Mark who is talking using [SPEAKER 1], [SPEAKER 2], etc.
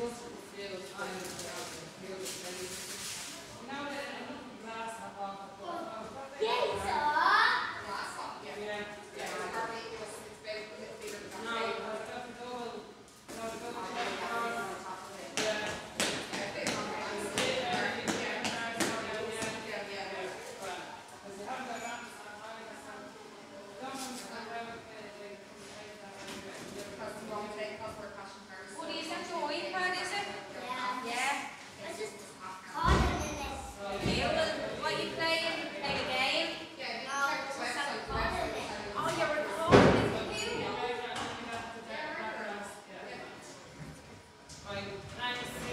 [SPEAKER 1] was,
[SPEAKER 2] was Like, can I just